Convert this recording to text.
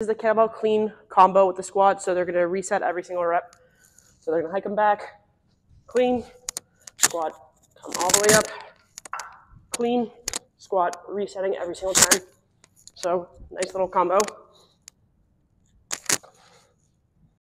This is the kettlebell clean combo with the squat, so they're gonna reset every single rep. So they're gonna hike them back, clean, squat, come all the way up, clean, squat, resetting every single time. So nice little combo.